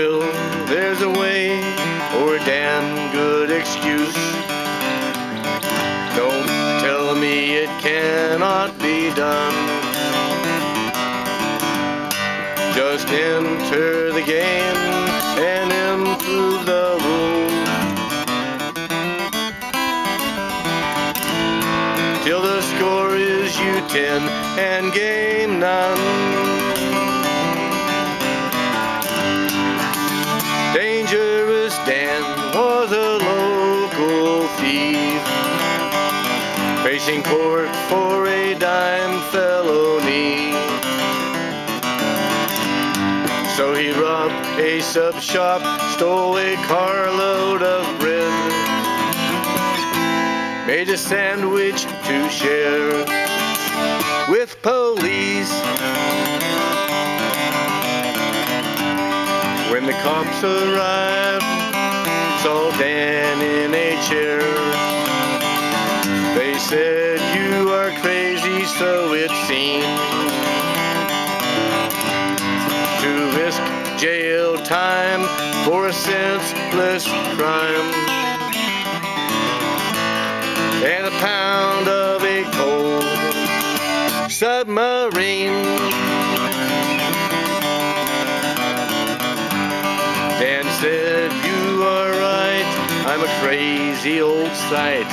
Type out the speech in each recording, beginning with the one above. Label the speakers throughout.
Speaker 1: Where there's a will, there's a way, or a damn good excuse. Don't tell me it cannot be done. Just enter the game and improve the rules. Till the score is you ten and game none. Facing court for a dime felony. So he robbed a sub shop, stole a carload of bread, made a sandwich to share with police. When the cops arrived, saw Dan in a chair. Jail time for a senseless crime. And a pound of a cold submarine. Dan said, You are right, I'm a crazy old sight.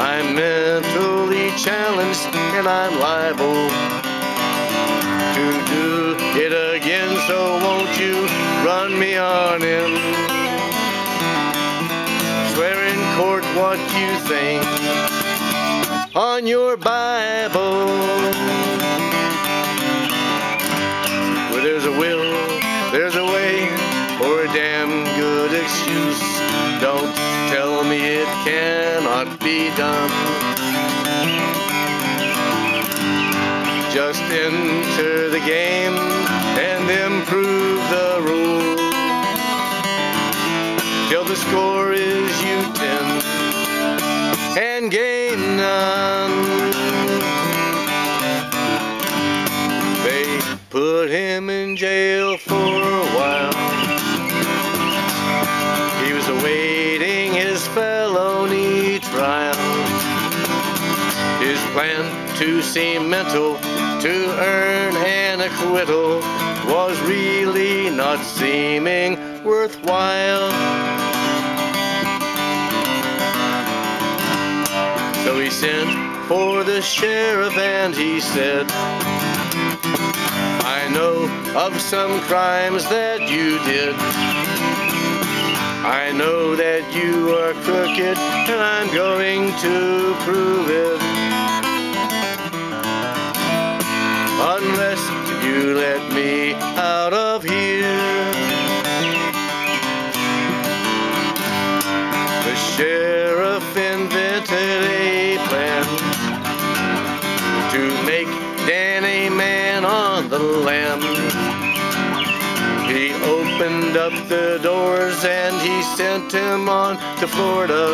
Speaker 1: I'm mentally challenged and I'm liable to do it again, so won't you run me on in? Swear in court what you think on your Bible. Where there's a will, there's a way, or a damn good excuse. Don't tell me it cannot be done. Enter the game and improve the rules. Till the score is you ten and game none. They put him in jail for a while. He was awaiting his felony trial. His plan to seem mental, to earn an acquittal, was really not seeming worthwhile. So he sent for the sheriff and he said, I know of some crimes that you did. I know that you are crooked and I'm going to prove it. Let me out of here. The sheriff invented a plan to make Dan a man on the lam. He opened up the doors and he sent him on to Florida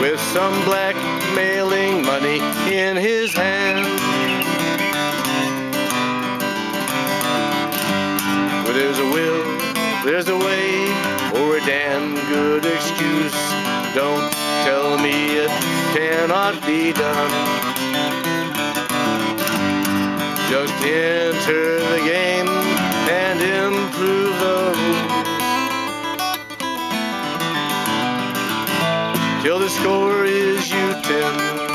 Speaker 1: with some blackmailing money in his hand. There's a will, there's a way, or a damn good excuse. Don't tell me it cannot be done. Just enter the game and improve the rules. Till the score is you ten